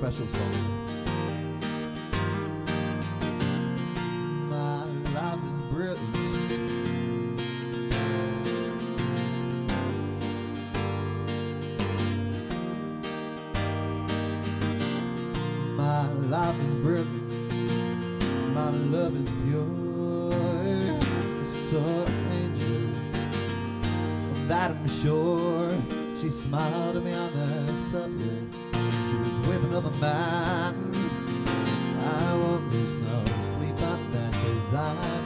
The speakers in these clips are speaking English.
special song. My life is brilliant. My life is brilliant. My love is pure. So angel that I'm sure she smiled at me on the subway. She was with another man. I won't lose no sleep on that cause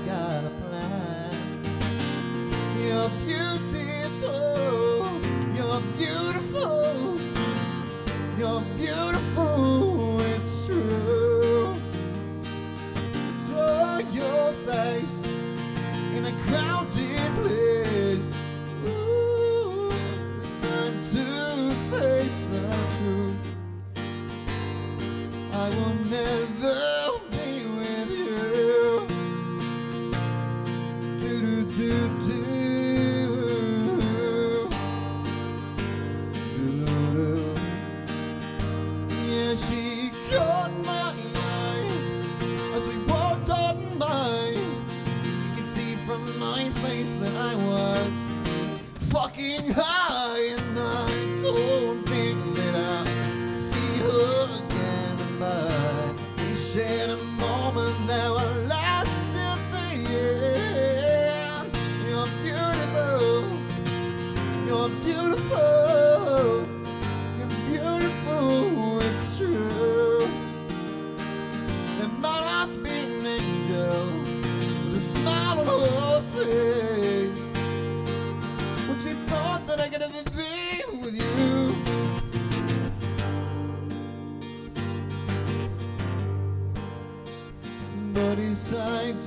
It's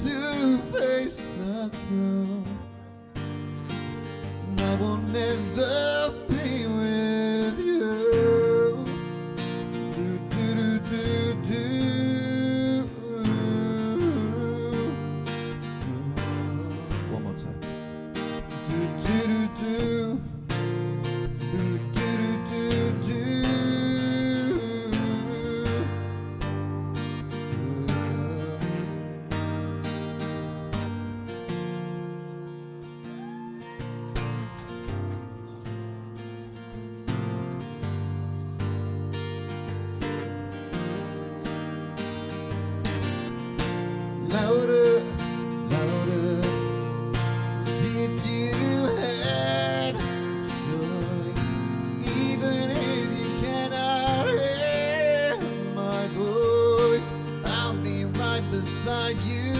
to face the truth. And I will never be with you. Do, do, do, do, do. One more time. Do, do. Louder, louder. See if you had choice, even if you cannot hear my voice. I'll be right beside you,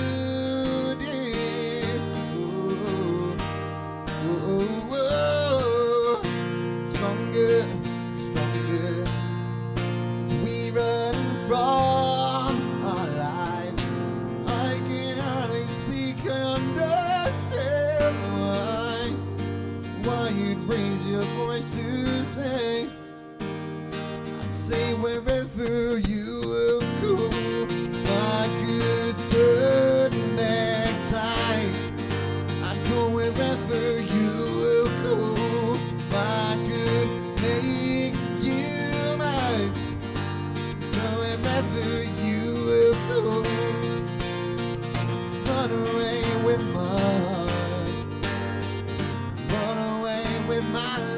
say wherever you will go. If I could turn back time, I'd go wherever you will go. If I could make you mine, go wherever you will go. Run away with my heart. Run away with my love.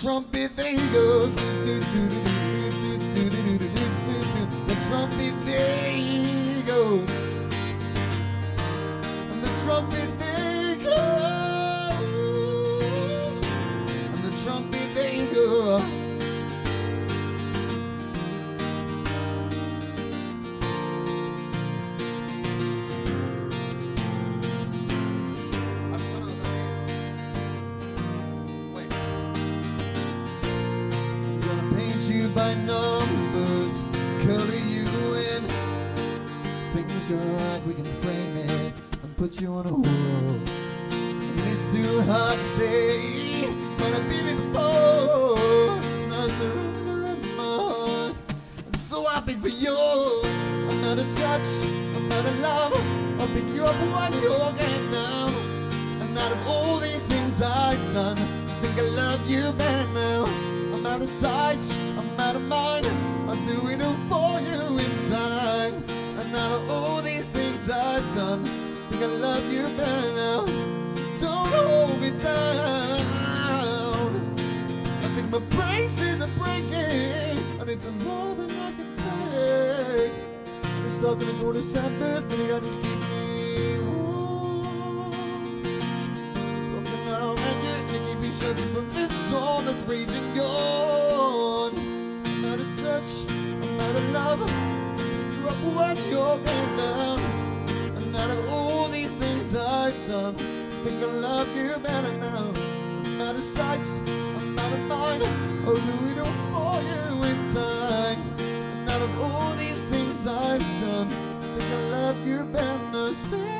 Trumpet they goes. The trumpet they go, and the trumpet you on a wall. And it's too hard to say, but I've been it before. And I surrender my heart. I'm so happy for you. I'm not of touch, I'm not of love. I'll pick you up when you're getting down. And out of all these things I've done, I think I love you better now. I'm out of sight, I'm out of mind. I'll do it for you I I love you better now. Don't hold me down. I think my braces are breaking, and it's more than I can take. It's stuck in a door December, but I need to keep me warm. Broken down and you keep me searching from this storm that's raging on. I'm out of touch, I'm out of love. You're up when you're down. I've done. Think I love you better now. I'm out of sight, I'm out of mind. Oh, do we all for you in time. And out of all these things I've done, think I love you better. Say